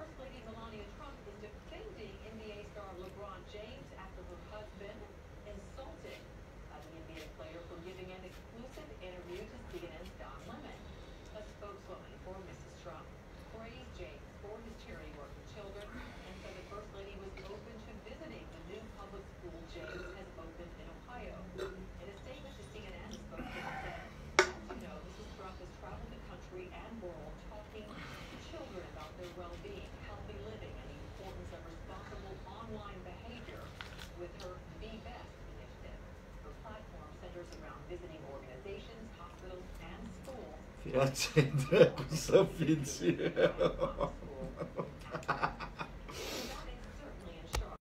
First Lady Melania Fii atent cu să fiți.